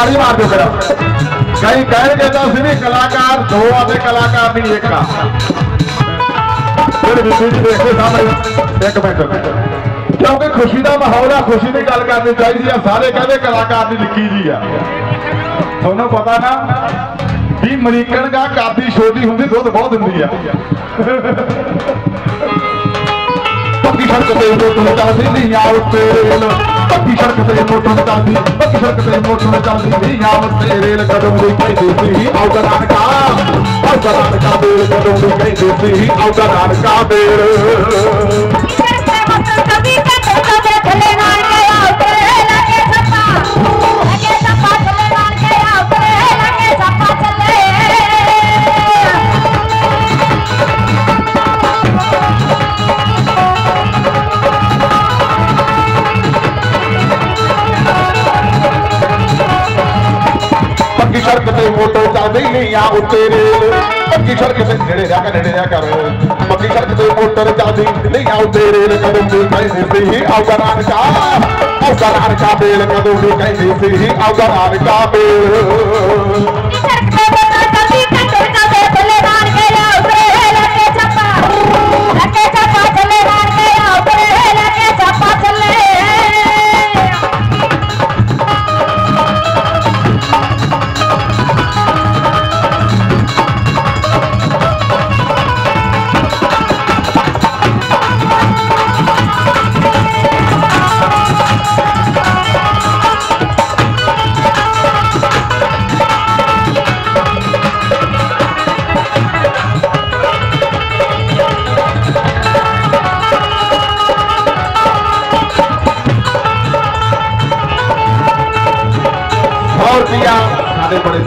ताली मार दो जरा। कहीं कह देता सिर्फ़ कलाकार, दो आधे कलाकार नहीं, एक का। फिर विपिन जी देखो सामने। एक मिनट। क्योंकि खुशी का माहौल है, खुशी की गल करनी चाहिए सारे कहते कलाकार की लिखी जी है। थोनों पता ना भी मरीकन का काफ़ी छोटी होंगी दुध बहुत होंगी है। पक्की सड़क पे तो तुम चाहती नहीं आओ पक्की सड़क से मोटर चांदी पक्की सड़क से मोटर चांदी यावत से रेल कदम दी कई देती औगरान का औगरान का बेल कदम दी कई देती औगरान का बेल ਚੱਲਦੀ ਨਹੀਂ ਆ ਉੱਤੇ ਰੇਲ ਪੱਕੀ ਸੜਕ ਤੇ ਨੇੜੇ ਰਹਿ ਕੇ ਨੇੜੇ ਰਹਿ ਕਰ ਪੱਕੀ ਸੜਕ ਤੇ ਮੋਟਰ ਚੱਲਦੀ ਨਹੀਂ ਆ ਉੱਤੇ ਰੇਲ ਕਦੋਂ ਦੀ ਕਹਿੰਦੀ ਸੀ ਆਉਗਾ ਨਾਨਕਾ ਆਉਗਾ ਨਾਨਕਾ ਬੇਲ ਕਦੋਂ ਦੀ ਕਹਿੰਦੀ ਸੀ ਆਉਗਾ ਨਾਨਕਾ ਬੇਲ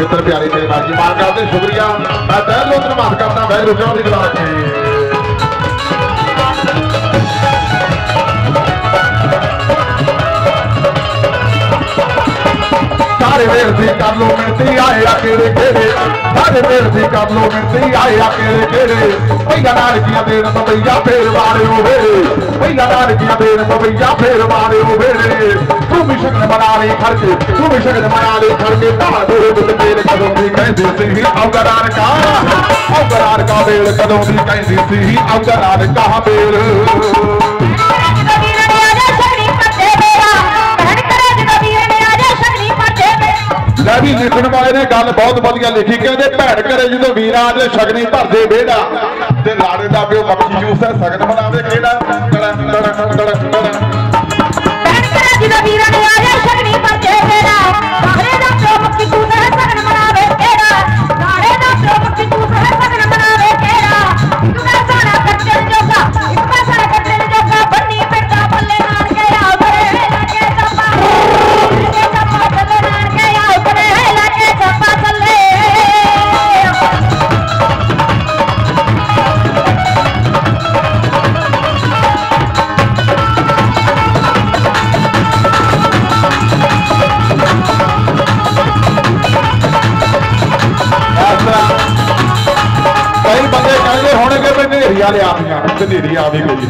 ਮਿੱਤਰ ਪਿਆਰੇ ਤੇ ਬਾਜੀ ਮਾਨ ਕਰਦੇ ਸ਼ੁਕਰੀਆ। ਮੈਂ ਤਹਿ ਦਿਲੋਂ ਧੰਨਵਾਦ ਕਰਦਾ। ਵੈਰ ਰੁਕਣ ਦੀ ਸਾਰੇ ਵੇਰ ਦੀ ਕਰ ਲੋ ਮਿੰਤੀ ਆਏ ਆ ਕਿਹੜੇ ਕਿਹੜੇ ਸਾਰੇ ਵੇਰ ਦੀ ਕਰ ਲੋ ਮਿੰਤੀ ਆਏ ਆ ਕਿਹੜੇ ਕਿਹੜੇ ਪਹਿਲਾਂ ਨਾਨਕੀਆਂ ਦੇਣ ਬਬਈਆ ਫੇਰ ਮਾਰਿਓ ਵੇਰੇ ਪਹਿਲਾਂ ਨਾਨਕੀਆਂ ਦੇਣ ਬਬਈਆ ਫੇਰ ਮਾਰਿਓ ਵੇਰੇ ਤੂੰ ਵੀ ਸ਼ਗਨ ਬਣਾ ਲਈ ਖਰਚੇ ਤੂੰ ਵੀ ਸ਼ਗਨ ਬਣਾ ਲਈ ਖਰਚੇ ਤਾਂ ਦੋਰੇ ਬੁੱਲ ਤੇਰੇ ਕਦੋਂ ਦੀ ਕਹਿੰਦੇ ਸੀ ਔਗਰਾਨ ਕਾ ਔਗਰਾਨ ਕਾ ਵੇਲ ਕਦੋਂ ਦੀ ਕਹਿੰਦੀ ਸੀ ਔਗਰਾਨ ਕਾ ਵੇਲ ਲੈ ਵੀ ਲਿਖਣ ਵਾਲੇ ਨੇ ਗੱਲ ਬਹੁਤ ਵਧੀਆ ਲਿਖੀ, ਕਹਿੰਦੇ ਭੈਣ ਘਰੇ ਜਦੋਂ ਵੀਰਾਂ ਦੇ ਸ਼ਗਨੀ ਭਰਦੇ ਵਿਹੜਾ। ਤੇ ਲਾੜੇ ਦਾ ਪਿਓ ਮੱਖੀ ਜੂਸ ਹੈ, ਸ਼ਗਨ ਬਣਾਵੇ ਕਿਹੜਾ? ਤੜਕ ਤੜਕ ਤੜਕ ਤੜਕ ਵੀ ਨੇਰੀ ਵਾਲੇ ਆਵੇ ਕੋਈ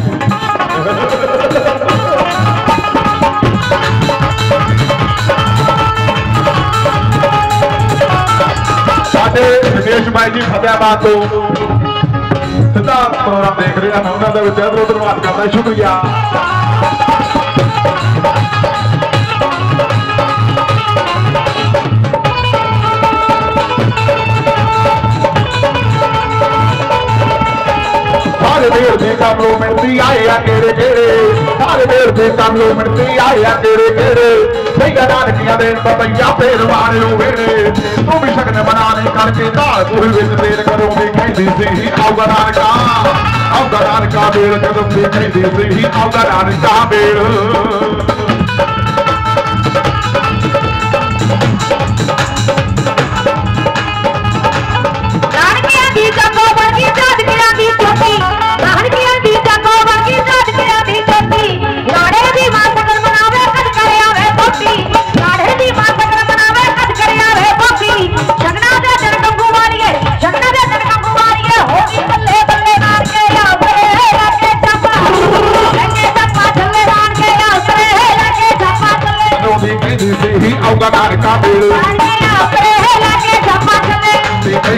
ਸਾਡੇ ਵਿਦੇਸ਼ ਬਾਈ ਜੀ ਫਤਿਆਬਾਦ ਤੋਂ ਸਿੱਧਾ ਪ੍ਰੋਗਰਾਮ ਦੇਖ ਰਹੇ ਹਨ, ਉਹਨਾਂ ਦਾ ਵਿੱਚ ਧੰਨਵਾਦ ਕਰਦਾ, ਸ਼ੁਕਰੀਆ। ਸਾਨੂੰ ਮਿਲਦੀ ਆਇਆ ਕਿਹੜੇ ਕਿਹੜੇ? ਹਰ ਵੇਰ ਦੀ ਸਾਨੂੰ ਮਿਲਦੀ ਆਇਆ ਕਿਹੜੇ ਕਿਹੜੇ? ਸਈਆ ਨਾਨਕੀਆਂ ਦੇ ਬਬਈਆ ਪੇਰਵਾਨ ਨੂੰ। ਵੇੜੇ ਤੂੰ ਵੀ ਸ਼ਗਨ ਬਣਾਣੇ ਕਰਕੇ ਢਾਲ ਕੋਈ ਵਿੱਚ ਤੇਰ ਕਰੋਂਗੇ ਕਹਿੰਦੀ ਸੀ ਆਉਗਾ ਨਾਨਕਾ ਆਉਗਾ ਨਾਨਕਾ ਮੇਰ ਕਦਮ ਦੇਖੀ ਦੀ ਸੀ ਆਉਗਾ ਨਾਨਕਾ ਮੇਰ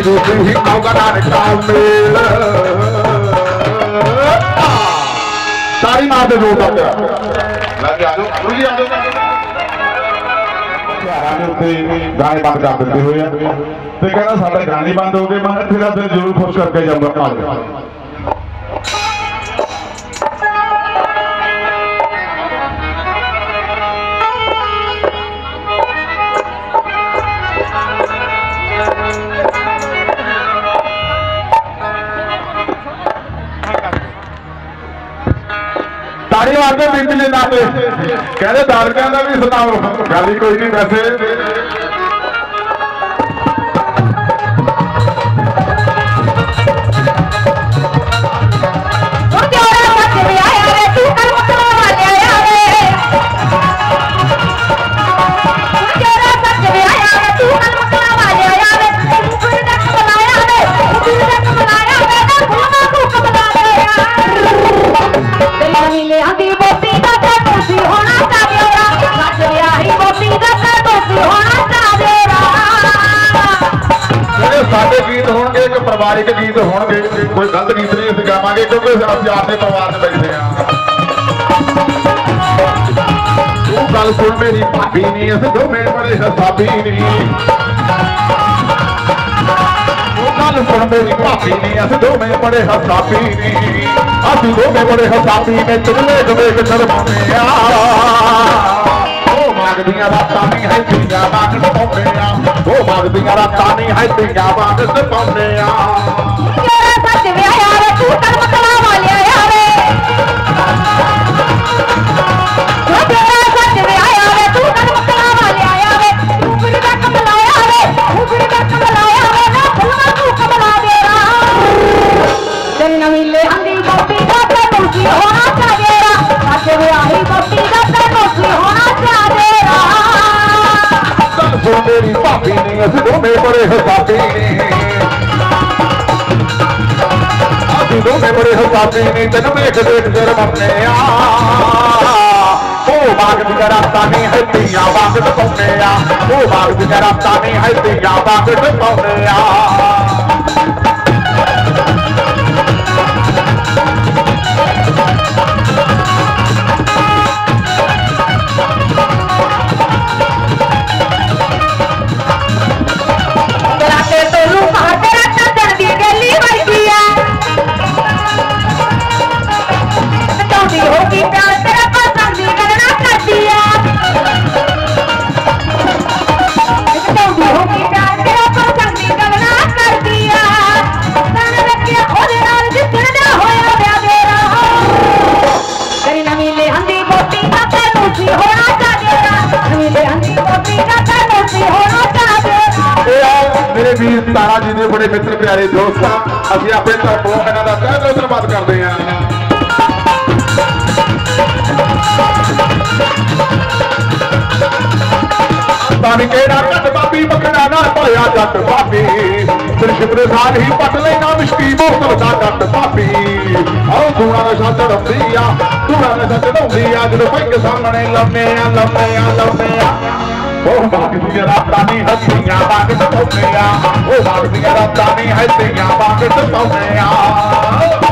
Jubilee, I'm gonna come सारी नाते जोड़ता क्या गाने बंद कर देते हुए तो कहना साढ़े गाने बंद हो। गए मगर फिर ज़रूर खुश करके जम ਤਾੜੀ ਮਾਰਦੇ ਬਿੰਦ ਦੇ ਨਾਤੇ ਕਹਿੰਦੇ ਦਾਰਕਾਂ ਦਾ ਵੀ ਸੁਣਾਓ ਗੱਲ ਹੀ ਕੋਈ ਨਹੀਂ ਵੈਸੇ ਉਹ ਸਾਡੇ ਗੀਤ ਹੋਣਗੇ, ਇੱਕ ਪਰਿਵਾਰਿਕ ਗੀਤ ਹੋਣਗੇ। ਕੋਈ ਗਲਤ ਗੀਤ ਨਹੀਂ ਅਸੀਂ ਗਾਵਾਂਗੇ, ਕਿਉਂਕਿ ਅਸੀਂ ਆਪਣੇ ਪਰਿਵਾਰ 'ਚ ਬੈਠੇ ਆ ਤੂੰ ਗੱਲ ਸੁਣ ਮੇਰੀ ਭਾਬੀ ਨਹੀਂ ਅਸੀਂ ਦੋਵੇਂ ਬੜੇ ਹਸਾਬੀ ਨਹੀਂ ਤੂੰ ਗੱਲ ਸੁਣ ਮੇਰੀ ਭਾਬੀ ਨਹੀਂ ਅਸੀਂ ਦੋਵੇਂ ਬੜੇ ਹਸਾਬੀ ਨਹੀਂ ਅਸੀਂ ਦੋਵੇਂ ਬੜੇ ਹਸਾਬੀ ਨੇ ਤੁਰਲੇ ਦੋਵੇਂ ਸ਼ਰਮਾਉਂਦੇ ਆ। सिंगारा तानी है सिंगा बाग से सामने में तन बैठ बैठ कर अपने आ ओ बाग बिगर आसानी है पिया, बाग तो पौने आ ओ बाग बिगर तो पौने ਤਾਰਾ ਜੀ ਦੇ ਬੜੇ ਮਿੱਤਰ ਪਿਆਰੇ ਦੋਸਤ ਆ ਅਸੀਂ ਆਪਣੇ ਤਰਫੋਂ ਇਹਨਾਂ ਦਾ ਤਹਿ ਦਿਲੋਂ ਧੰਨਵਾਦ ਕਰਦੇ ਹਾਂ ਪਾਣੀ ਕਿਹੜਾ ਘੱਟ ਬਾਬੀ ਬੱਕਰਾ ਨਾ ਭਲਿਆ ਜੱਟ ਬਾਬੀ ਫਿਰ ਸ਼ਿਪਰੇ ਸਾਲ ਹੀ ਪੱਟ ਲੈਣਾ ਮਿਸ਼ਕੀ ਬੋਤਲ ਦਾ ਜੱਟ ਬਾਬੀ ਆਹ ਦੂਣਾ ਨਸ਼ਾ ਚੜਾਉਂਦੀ ਆ ਦੂਣਾ ਨਸ਼ਾ ਚੜਾਉਂਦੀ ਆ ਜਦੋਂ ਪੈਗ ਸਾਹਮਣੇ ਲੰਮੇ ਆ ਲੰਮੇ ਆ ਲੰਮੇ ਆ ਉਹ ਬਾਗ ਦੀਆਂ ਰਾਤਾਂ ਨਹੀਂ ਹੱਥੀਆਂ ਬਾਗ ਤੇ ਪਾਉਂਦੇ ਆ ਉਹ ਬਾਗ ਦੀਆਂ ਰਾਤਾਂ ਨਹੀਂ ਹੱਥੀਆਂ ਬਾਗ ਤੇ ਪਾਉਂਦੇ ਆ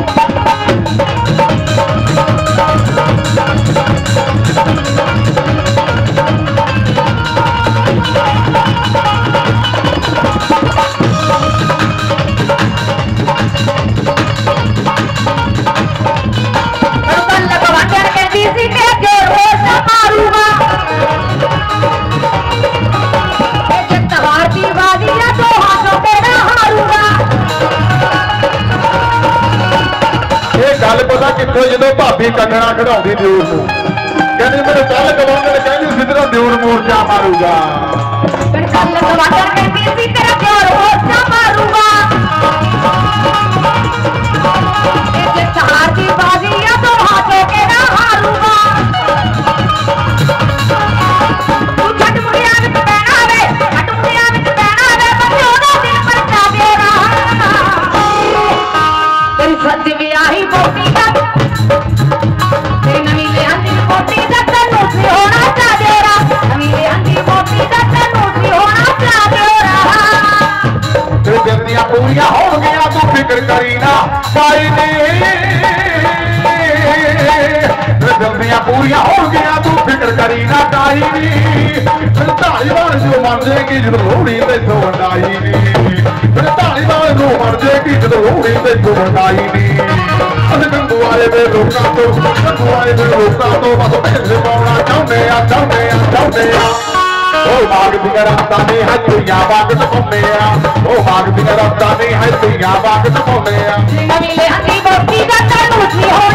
ਜਦੋਂ ਭਾਬੀ ਕੰਗਣਾ ਖੜਾਉਂਦੀ ਦਿਉਰ ਨੂੰ ਕਹਿੰਦੀ ਮੇਰੇ ਕੱਲ ਗਵਾਂਗੜ ਕਹਿੰਦੀ ਸਿੱਧਰਾ ਦਿਉਰ ਮੋਰਚਾ ਮਾਰੂਗਾ ਫਿਰ ਕੱਲ ਕਵਾਂਡਰ ਕਹਿੰਦੀ ਸੀ ਤੇਰਾ ਜੋ ਰੋਜ਼ ਮਾਰੂਗਾ ਇਹ ਜਿੱਤ ਹਾਰ ਦੀ ਬਾਜ਼ੀ ਆ ਦੋ ਹੱਥੋਂ ਤੇਰਾ ਹਾਰੂਗਾ ਤੂੰ ਛੱਡ ਮੁੜਿਆ ਵਿੱਚ ਬਹਿਣਾ ਵੇ ਛੱਡ ਮੁੜਿਆ ਵਿੱਚ ਬਹਿਣਾ ਵੇ ਬੰਦੇ ਉਹਦਾ ਦਿਲ ਪਰਚਾ ਦੇਣਾ ਤੇਰੀ ਸੱਜ ਵਿਆਹੀ ਪੂਰੀਆਂ ਹੋਣਗੀਆਂ ਤੂੰ ਫਿਕਰ ਕਰੀ ਨਾ ਕਾਈ ਨੀ ਫਿਰ ਧਾਲੀਵਾਲ ਜੋ ਮਰ ਜੇਗੀ ਜਦੋਂ ਲੋਹੜੀ ਤੇ ਤੋਂ ਵੰਡਾਈ ਨੀ ਫਿਰ ਧਾਲੀਵਾਲ ਨੂੰ ਮਰ ਜੇਗੀ ਜਦੋਂ ਲੋਹੜੀ ਤੇ ਤੋਂ ਵੰਡਾਈ ਨੀ ਅਸੀਂ ਗੰਗੂ ਵਾਲੇ ਦੇ ਲੋਕਾਂ ਤੋਂ ਗੰਗੂ ਵਾਲੇ ਦੇ ਲੋਕਾਂ ਤੋਂ ਬਸ ਢੇਰ ਪਾਉਣਾ ਚਾਹੁੰਦੇ ਆ ਚਾਹੁੰਦੇ ਆ ਚਾਹੁੰਦੇ ਆ ਉਹ ਬਾਗ ਦੀਆਂ ਰਾਤਾਂ ਨੇ ਹੱਥੀਆਂ ਬਾਗ ਟਪਾਉਂਦੇ ਆ ਉਹ ਬਾਗ ਦੀਆਂ ਰਾਤਾਂ ਨੇ ਹੱਥੀਆਂ ਬਾਗ ਟਪਾਉਂਦੇ ਆ ਨਵੀਂ ਲਿਆਂਦੀ ਬੋਤੀ ਦਾ ਤੈਨੂੰ ਨਹੀਂ ਹੋਣਾ